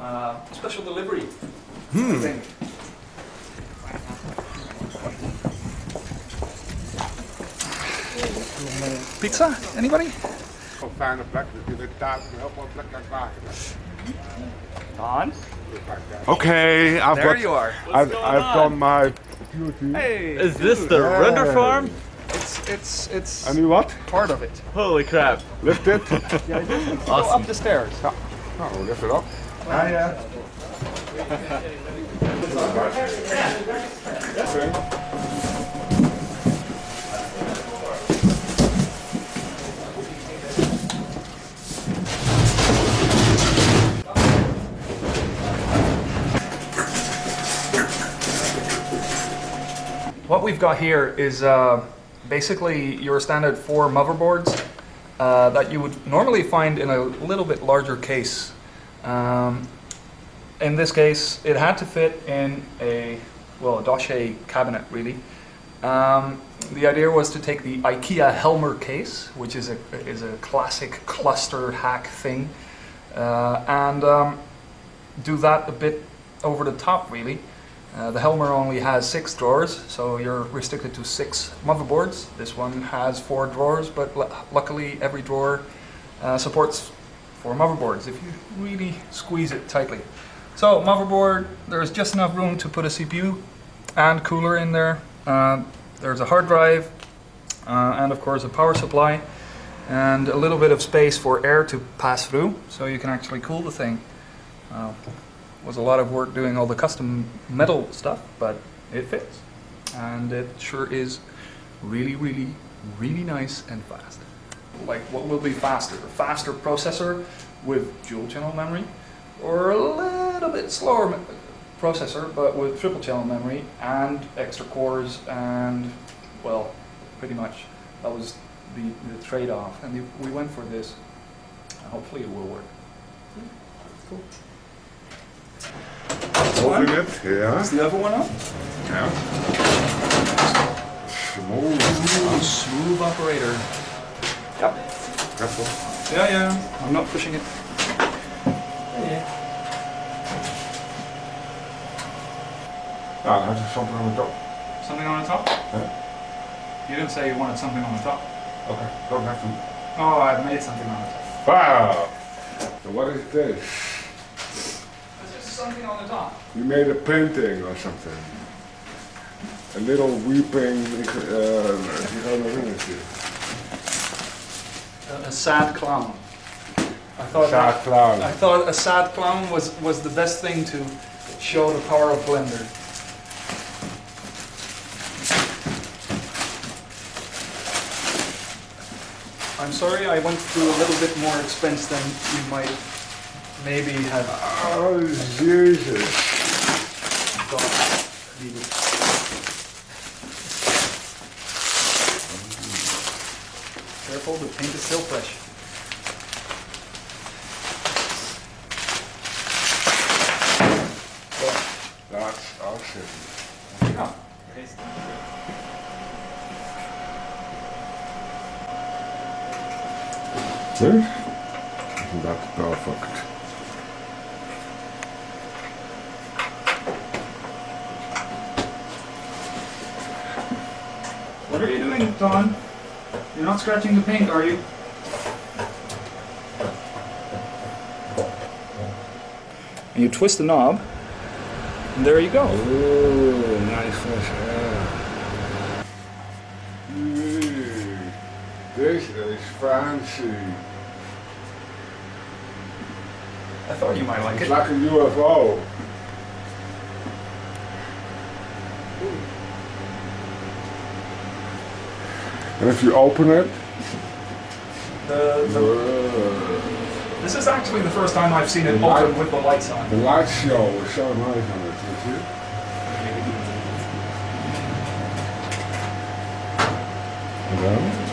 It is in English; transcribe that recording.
Uh, special delivery. Hmm. I think. Pizza? Anybody? Op fijne plek, dus je de taart een heel mooie plek kan maken. On. Okay, I've There got. you are. I've, I've done my duty. Hey. Is this the Yeah. render farm? It's it's it's And you what? part of it. Holy crap. Lift it. yeah, Go Awesome. up the stairs. Oh, lift it up. What we've got here is uh, basically your standard four motherboards uh, that you would normally find in a little bit larger case. Um, in this case, it had to fit in a well, a Dossier cabinet really. Um, the idea was to take the IKEA Helmer case, which is a is a classic cluster hack thing, uh, and um, do that a bit over the top really. Uh, the Helmer only has six drawers, so you're restricted to six motherboards. This one has four drawers, but lu- luckily every drawer uh, supports four motherboards if you really squeeze it tightly. So motherboard, there's just enough room to put a CPU and cooler in there. Uh, there's a hard drive uh, and of course a power supply and a little bit of space for air to pass through so you can actually cool the thing. Uh, was a lot of work doing all the custom metal stuff, but it fits. And it sure is really, really, really nice and fast. Like what will be faster? A faster processor with dual channel memory or a little bit slower processor but with triple channel memory and extra cores and well, pretty much that was the, the trade-off and the- we went for this. Hopefully it will work. Cool. Holding it. Yeah. Is the other one up? Yeah. Smooth. Smooth operator. Yep. Careful. Yeah, yeah. I'm not pushing it. Yeah. Ah, there's something on the top. Something on the top? Yeah. You didn't say you wanted something on the top. Okay, don't have to. Oh, I've made something on the top. Wow. So what is this? There's just something on the top. You made a painting or something. A little weeping. Uh, die gaan er in zitten. A, a sad clown. I thought Sad clown. I thought a sad clown was, was the best thing to show the power of Blender. I'm sorry I went through a little bit more expense than you might maybe have Oh, Jesus. thought needed. Careful, the paint is still fresh. That's awesome. Oh, This? Isn't that perfect? What are you doing, Ton? You're not scratching the paint, are you? And you twist the knob, and there you go. Ooh, nice fresh air. Ooh, This is fancy. I thought you might like It's it. It's like a UFO. And if you open it, The, the, this is actually the first time I've seen it Light- open with the lights on. the light show is so nice on it, you see? And then,